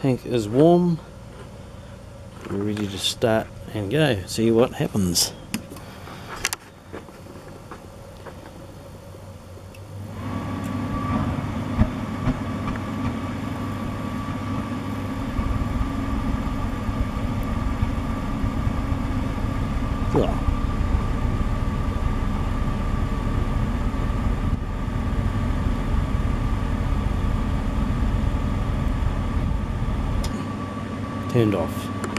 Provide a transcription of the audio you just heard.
Tank is warm. We're ready to start and go. See what happens. Yeah. turned off.